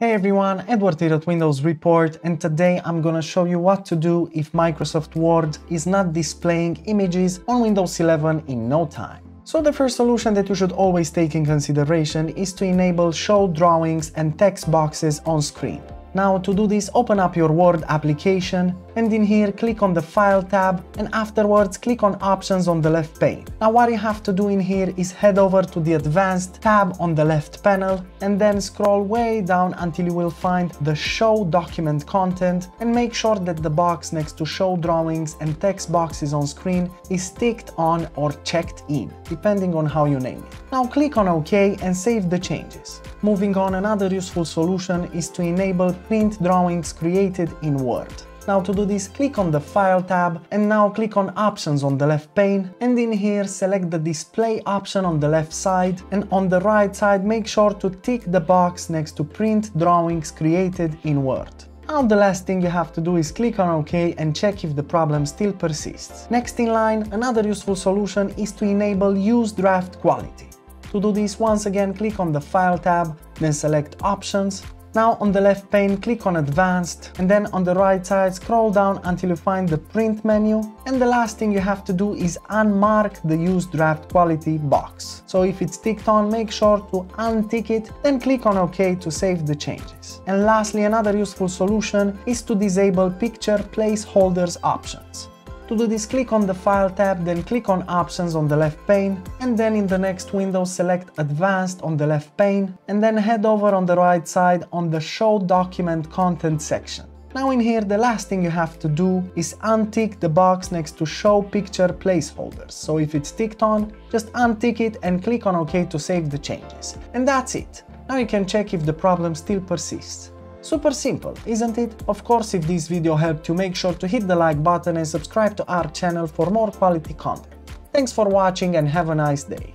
Hey everyone, Edward here at Windows Report and today I'm gonna show you what to do if Microsoft Word is not displaying images on Windows 11 in no time. So the first solution that you should always take in consideration is to enable show drawings and text boxes on screen. Now to do this, open up your Word application and in here click on the File tab and afterwards click on Options on the left pane. Now what you have to do in here is head over to the Advanced tab on the left panel and then scroll way down until you will find the Show Document Content and make sure that the box next to Show Drawings and Text Boxes on screen is ticked on or checked in, depending on how you name it. Now click on OK and save the changes. Moving on, another useful solution is to enable print drawings created in Word. Now to do this, click on the File tab and now click on Options on the left pane and in here select the Display option on the left side and on the right side make sure to tick the box next to Print drawings created in Word. Now the last thing you have to do is click on OK and check if the problem still persists. Next in line, another useful solution is to enable Use Draft Quality. To do this, once again click on the File tab, then select Options. Now on the left pane click on Advanced and then on the right side scroll down until you find the Print menu and the last thing you have to do is unmark the Use Draft Quality box. So if it's ticked on, make sure to untick it, then click on OK to save the changes. And lastly, another useful solution is to disable Picture Placeholders options. To do this, click on the File tab, then click on Options on the left pane, and then in the next window select Advanced on the left pane, and then head over on the right side on the Show Document Content section. Now in here, the last thing you have to do is untick the box next to Show Picture Placeholders. So if it's ticked on, just untick it and click on OK to save the changes. And that's it. Now you can check if the problem still persists. Super simple, isn't it? Of course, if this video helped you, make sure to hit the like button and subscribe to our channel for more quality content. Thanks for watching and have a nice day.